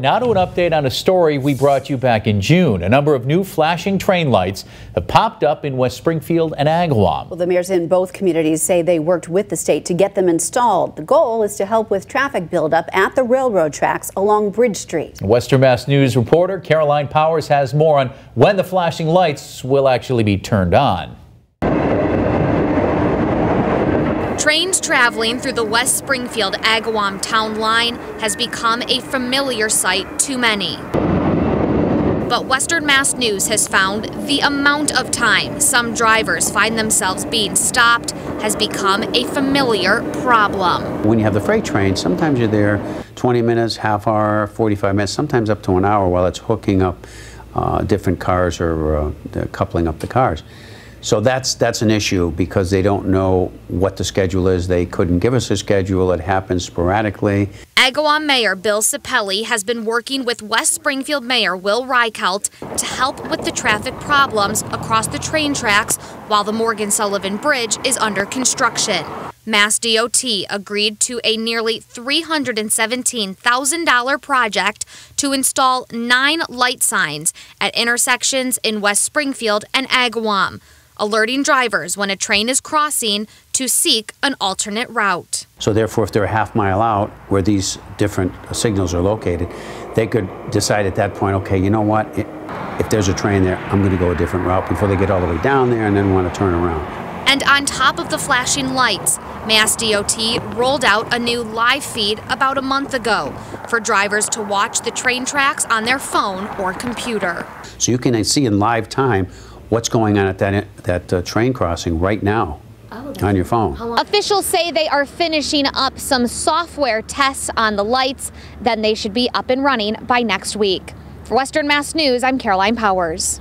Now to an update on a story we brought you back in June. A number of new flashing train lights have popped up in West Springfield and Agawam. Well, the mayors in both communities say they worked with the state to get them installed. The goal is to help with traffic buildup at the railroad tracks along Bridge Street. Western Mass News reporter Caroline Powers has more on when the flashing lights will actually be turned on. Trains traveling through the West Springfield Agawam town line has become a familiar sight to many. But Western Mass News has found the amount of time some drivers find themselves being stopped has become a familiar problem. When you have the freight train, sometimes you're there 20 minutes, half hour, 45 minutes, sometimes up to an hour while it's hooking up uh, different cars or uh, coupling up the cars. So that's that's an issue because they don't know what the schedule is. They couldn't give us a schedule. It happens sporadically. Agawam Mayor Bill Sapelli has been working with West Springfield Mayor Will Reichelt to help with the traffic problems across the train tracks while the Morgan Sullivan Bridge is under construction. Mass DOT agreed to a nearly $317,000 project to install nine light signs at intersections in West Springfield and Agawam alerting drivers when a train is crossing to seek an alternate route. So therefore, if they're a half mile out where these different signals are located, they could decide at that point, okay, you know what, if there's a train there, I'm going to go a different route before they get all the way down there and then want to turn around. And on top of the flashing lights, Mass DOT rolled out a new live feed about a month ago for drivers to watch the train tracks on their phone or computer. So you can see in live time what's going on at that, that uh, train crossing right now oh, on your phone. Officials say they are finishing up some software tests on the lights. Then they should be up and running by next week. For Western Mass News, I'm Caroline Powers.